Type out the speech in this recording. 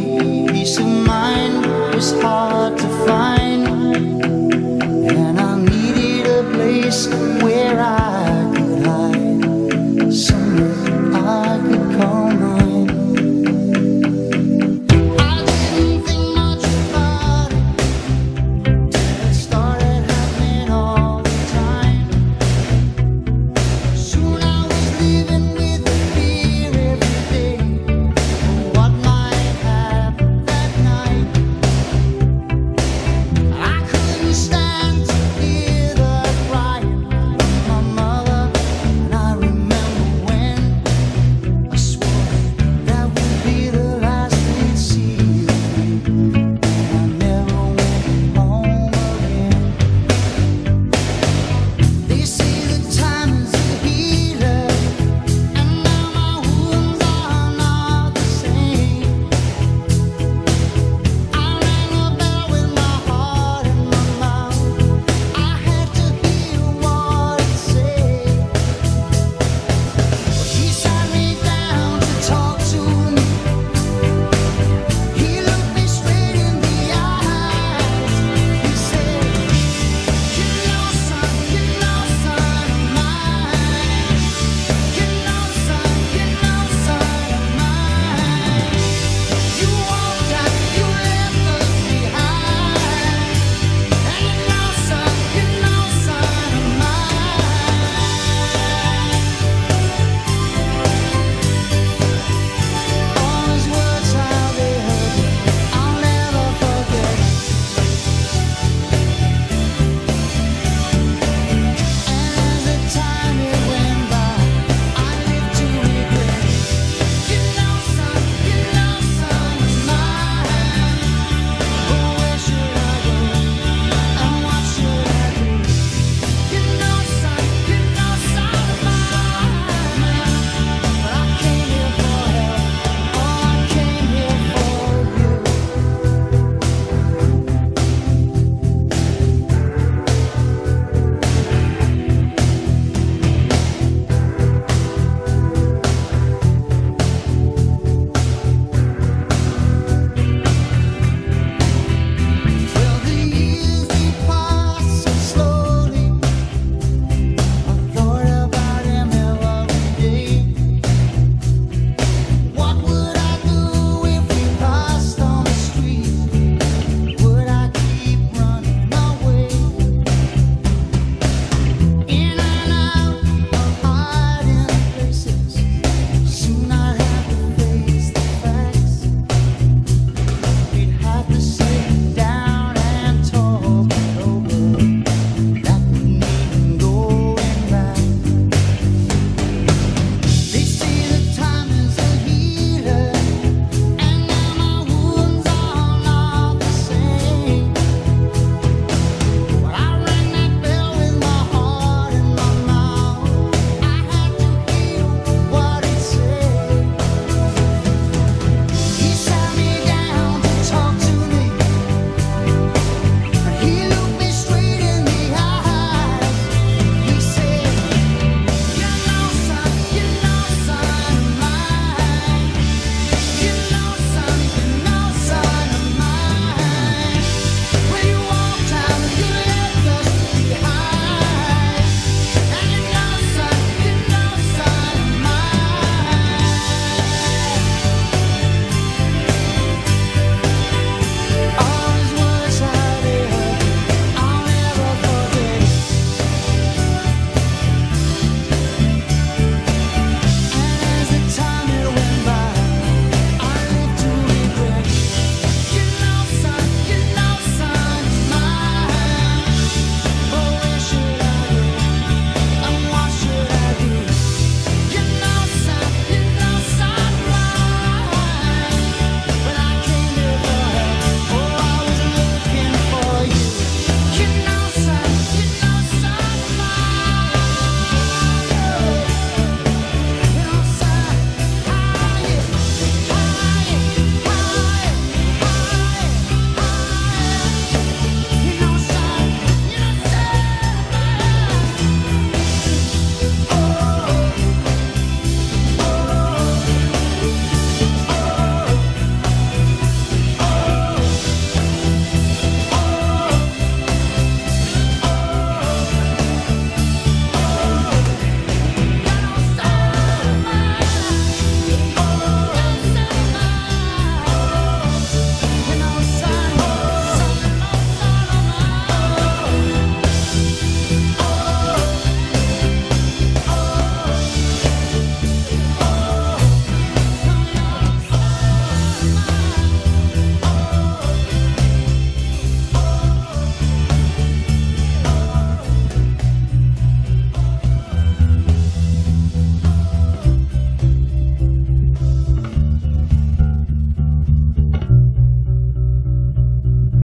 Peace of mind was hard to find, and I needed a place where I.